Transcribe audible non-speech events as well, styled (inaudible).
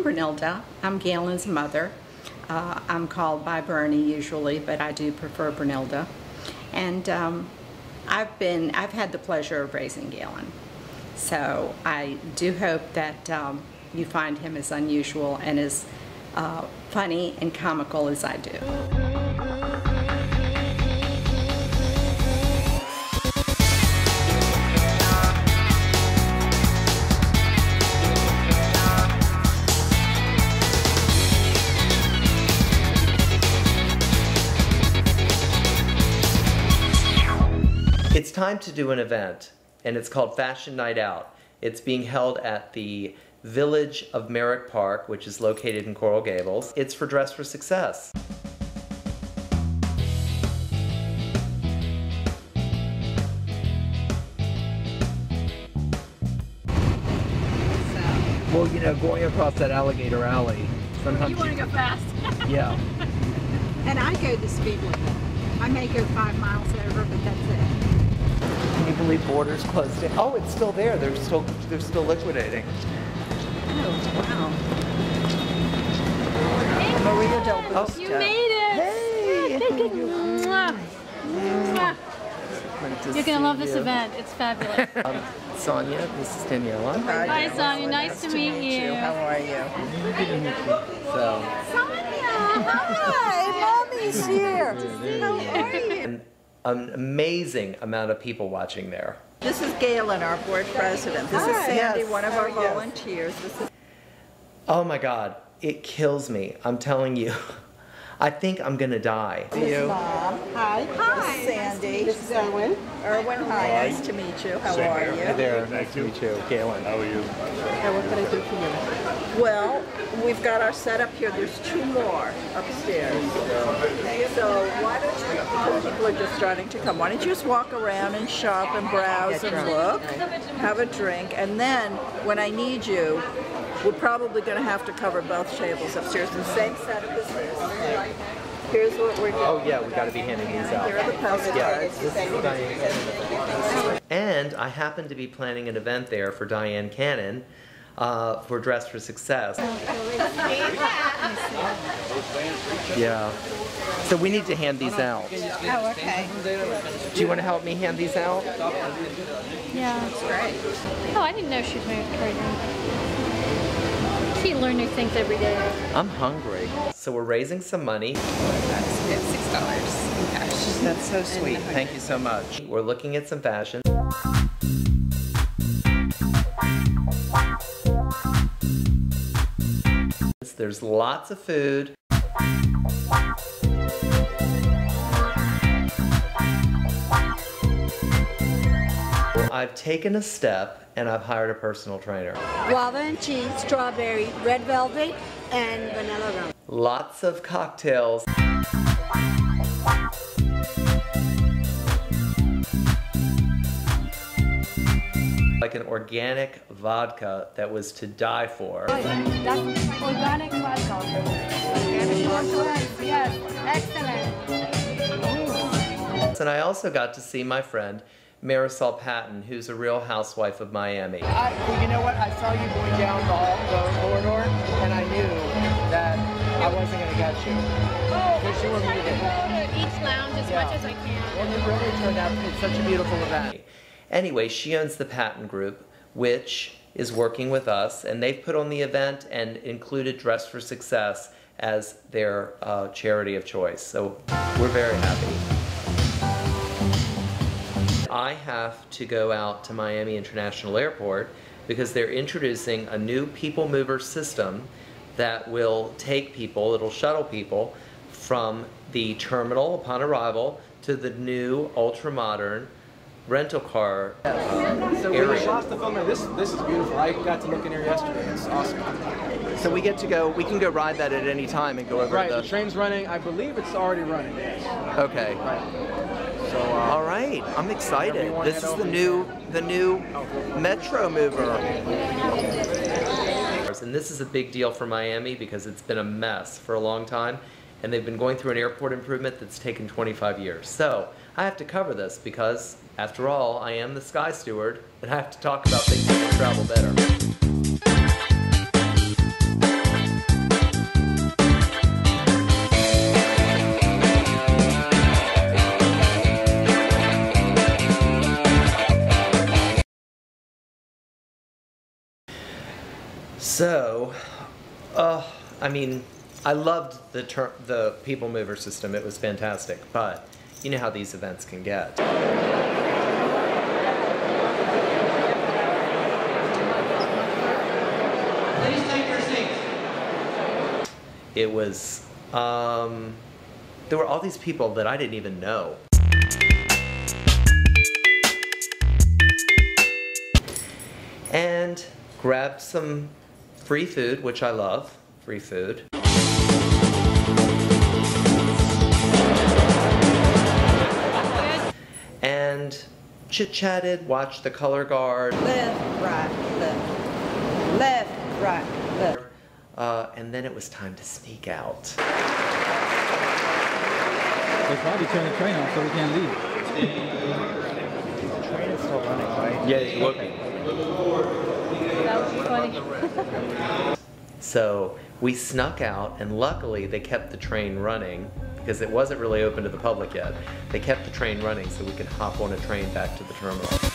I'm Brunilda. I'm Gailen's mother. Uh, I'm called by Bernie usually, but I do prefer Brunilda. And um, I've been, I've had the pleasure of raising Galen. So I do hope that um, you find him as unusual and as uh, funny and comical as I do. It's time to do an event, and it's called Fashion Night Out. It's being held at the Village of Merrick Park, which is located in Coral Gables. It's for Dress for Success. Well, you know, going across that alligator alley, sometimes You want to go fast. (laughs) yeah. And I go the speed limit. I may go five miles over, but that's it. Can you believe Borders closed it? Oh, it's still there. They're still they're still liquidating. Oh, wow. Maria Del Oh, you made it. Hey. Thank you. Mwah. Mwah. To You're gonna see love this event. It's fabulous. (laughs) Um, Sonia, this is Daniela. Hi, Sonia. Nice to meet you. How are you? So, Sonia. Hi, mommy's here. How are you? An, an amazing amount of people watching there. This is Gailen, our board president. This is Sandy, Yes. one of our Yes. volunteers. This is Oh my God, it kills me. I'm telling you. (laughs) I think I'm gonna die. You? Mom. Hi. Hi. Sandy. This is Erwin. Erwin, hi. Nice to meet you. How are you? there. Nice to meet you, Gailen. How are you? Now, what can I do for you? Well, we've got our setup here. There's two more upstairs. So why don't you, because people are just starting to come, why don't you just walk around and shop and browse and look, have a drink, and then when I need you, we're probably going to have to cover both tables upstairs. The same setup as this. Here's what we're doing. Oh yeah, we gotta be handing these out. Here are the postcards. Yeah, this is Diane. And I happen to be planning an event there for Dyan Cannon uh, for Dress for Success. (laughs) Yeah. So we need to hand these out. Oh, okay. Do you want to help me hand these out? Yeah. That's great. Oh, I didn't know she was married to Cary Grant. See, you learn new things every day. I'm hungry. So we're raising some money. six dollars in cash. That's so sweet. Thank you so much. We're looking at some fashion. There's lots of food. I've taken a step and I've hired a personal trainer. guava and cheese, strawberry, red velvet, and vanilla rum. Lots of cocktails. Like an organic vodka that was to die for. That's organic vodka. Organic vodka? Yes, excellent. And I also got to see my friend Marysol Patton, who's a real housewife of Miami. I, well, you know what? I saw you going down the, hall, the corridor, and I knew that I wasn't going to get you. Oh, because you were moving. to each lounge as Yeah. much as I can. And it really turned out, it's such a beautiful event. Anyway, she owns the Patton Group, which is working with us, and they've put on the event and included Dress for Success as their uh, charity of choice. So we're very happy. I have to go out to Miami International Airport because they're introducing a new people mover system that will take people, it'll shuttle people from the terminal upon arrival to the new ultra modern rental car uh, So we area. lost the film, and this, this is beautiful. I got to look in here yesterday. It's awesome. So we get to go, we can go ride that at any time and go over Right, the... the train's running. I believe it's already running. Okay. So, uh, All right, I'm excited. This is the new, the new Metro Mover. And this is a big deal for Miami because it's been a mess for a long time, and they've been going through an airport improvement that's taken 25 years. So I have to cover this because, after all, I am the sky steward, and I have to talk about things that make travel better. So, uh, I mean, I loved the the people mover system. It was fantastic, but you know how these events can get. Please take your seats. It was um, there were all these people that I didn't even know. And grabbed some free food, which I love, free food. Chit chatted, watched the color guard, Left, right, left. Left, right, left. uh, and then it was time to sneak out. They probably turned the train off so we can't leave. Yeah, it's working. That would be funny. So we snuck out, and luckily they kept the train running because it wasn't really open to the public yet. They kept the train running so we could hop on a train back to the terminal.